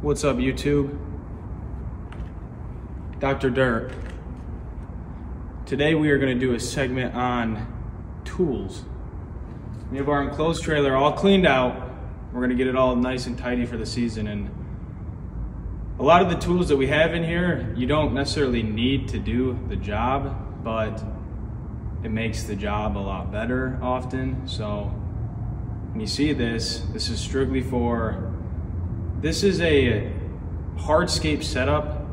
What's up, YouTube? Dr. Dirt. Today we are going to do a segment on tools. We have our enclosed trailer all cleaned out. We're going to get it all nice and tidy for the season. And a lot of the tools that we have in here, you don't necessarily need to do the job, but it makes the job a lot better often. So when you see this, this is strictly for, this is a hardscape setup.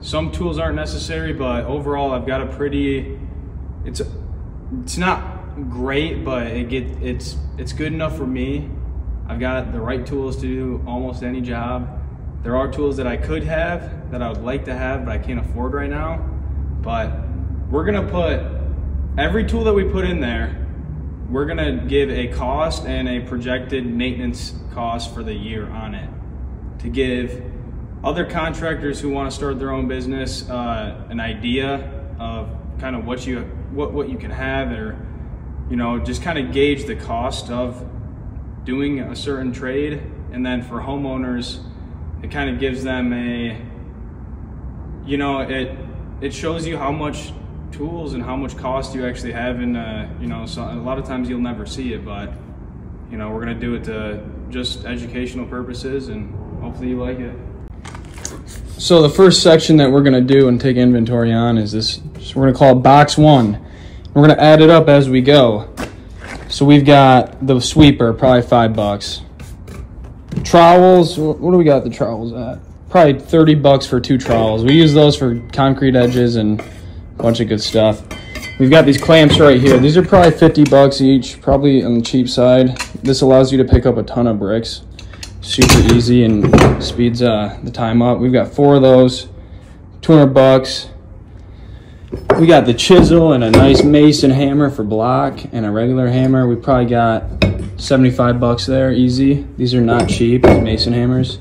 Some tools aren't necessary, but overall I've got a pretty, it's, it's not great, but it get, it's, it's good enough for me. I've got the right tools to do almost any job. There are tools that I could have, that I would like to have, but I can't afford right now. But we're gonna put every tool that we put in there we're gonna give a cost and a projected maintenance cost for the year on it to give other contractors who want to start their own business uh, an idea of kind of what you what what you can have or you know just kind of gauge the cost of doing a certain trade. And then for homeowners it kind of gives them a you know it it shows you how much tools and how much cost you actually have in, uh, you know, so a lot of times you'll never see it, but, you know, we're going to do it to just educational purposes and hopefully you like it. So the first section that we're going to do and take inventory on is this, so we're going to call it box one. We're going to add it up as we go. So we've got the sweeper, probably five bucks. Trowels, what do we got the trowels at? Probably 30 bucks for two trowels. We use those for concrete edges and a bunch of good stuff. We've got these clamps right here. These are probably 50 bucks each, probably on the cheap side. This allows you to pick up a ton of bricks. Super easy and speeds uh, the time up. We've got four of those, 200 bucks. We got the chisel and a nice mason hammer for block and a regular hammer. We probably got 75 bucks there, easy. These are not cheap, mason hammers.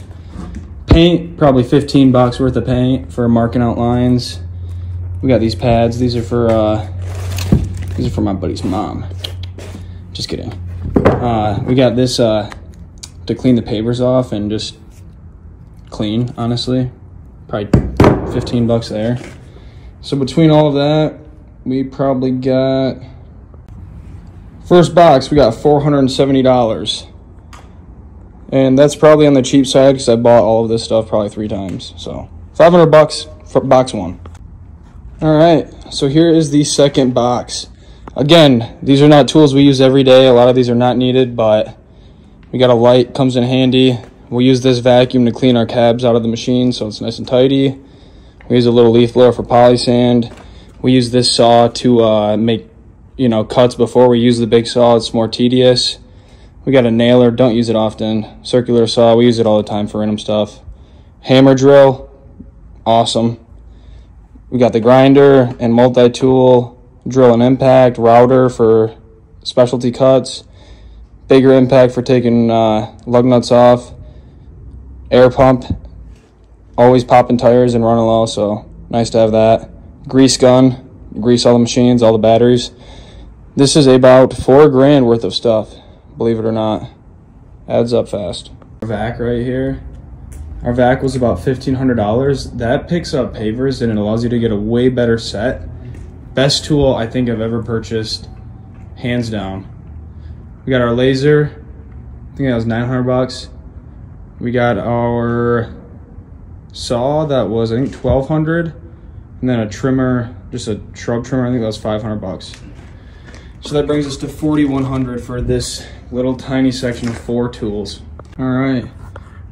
Paint, probably 15 bucks worth of paint for marking out lines. We got these pads. These are for uh, these are for my buddy's mom. Just kidding. Uh, we got this uh, to clean the pavers off and just clean. Honestly, probably 15 bucks there. So between all of that, we probably got first box. We got 470 dollars. And that's probably on the cheap side because I bought all of this stuff probably three times. So 500 bucks for box one. All right, so here is the second box. Again, these are not tools we use every day. A lot of these are not needed, but we got a light, comes in handy. We use this vacuum to clean our cabs out of the machine so it's nice and tidy. We use a little leaf blower for poly sand. We use this saw to uh, make, you know, cuts before we use the big saw. It's more tedious. We got a nailer, don't use it often. Circular saw, we use it all the time for random stuff. Hammer drill, awesome. We got the grinder and multi-tool, drill and impact, router for specialty cuts, bigger impact for taking uh, lug nuts off, air pump, always popping tires and running low, so nice to have that. Grease gun, grease all the machines, all the batteries. This is about four grand worth of stuff, believe it or not. Adds up fast. Vac right here. Our vac was about $1,500. That picks up pavers and it allows you to get a way better set. Best tool I think I've ever purchased, hands down. We got our laser, I think that was 900 bucks. We got our saw that was I think 1200 and then a trimmer, just a shrub trimmer, I think that was 500 bucks. So that brings us to 4100 for this little tiny section of four tools. All right.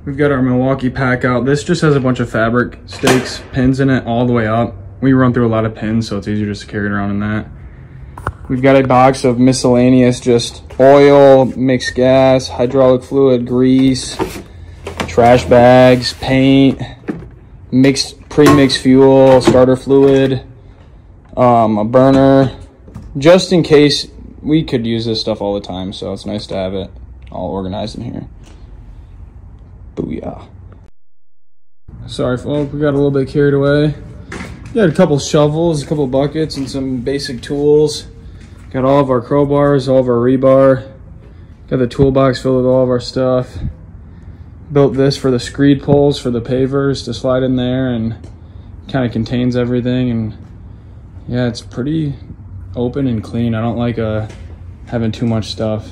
We've got our Milwaukee pack out. This just has a bunch of fabric stakes, pins in it all the way up. We run through a lot of pins, so it's easier just to carry it around in that. We've got a box of miscellaneous, just oil, mixed gas, hydraulic fluid, grease, trash bags, paint, mixed pre-mixed fuel, starter fluid, um, a burner, just in case we could use this stuff all the time. So it's nice to have it all organized in here. Booyah. Sorry, folks, we got a little bit carried away. We got a couple shovels, a couple buckets, and some basic tools. Got all of our crowbars, all of our rebar. Got the toolbox filled with all of our stuff. built this for the screed poles for the pavers to slide in there and kind of contains everything and yeah it's pretty open and clean. I don't like uh having too much stuff.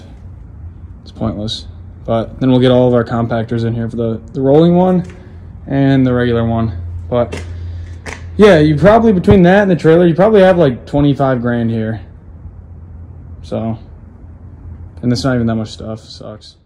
It's pointless. But then we'll get all of our compactors in here for the the rolling one and the regular one. But yeah you probably between that and the trailer you probably have like 25 grand here so and it's not even that much stuff. Sucks